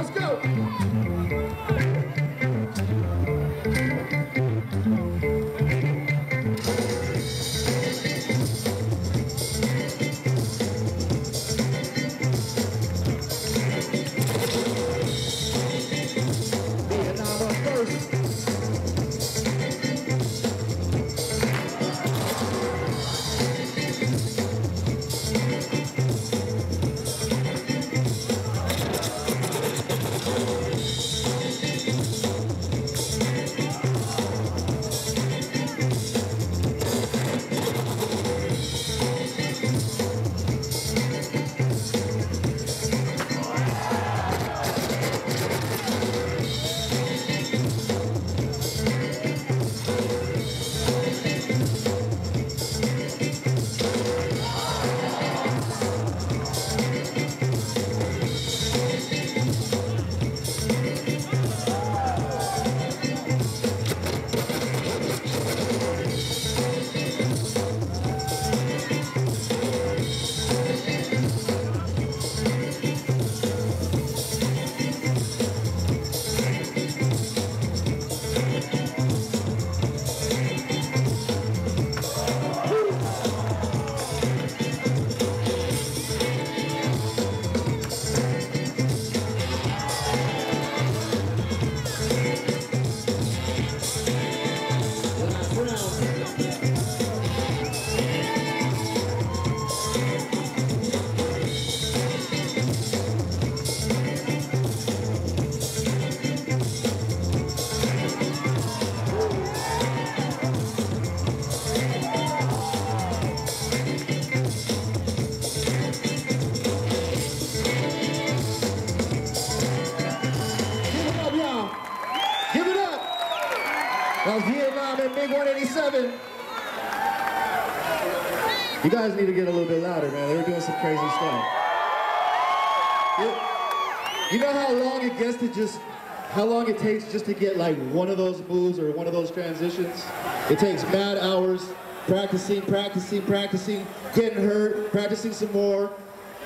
Let's go. Vietnam first. MIG 187. You guys need to get a little bit louder, man. They were doing some crazy stuff. You know how long it gets to just, how long it takes just to get like one of those moves or one of those transitions? It takes mad hours, practicing, practicing, practicing, getting hurt, practicing some more.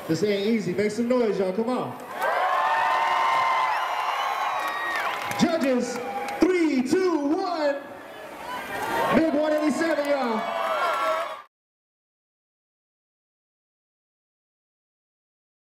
This ain't easy. Make some noise, y'all. Come on. Judges,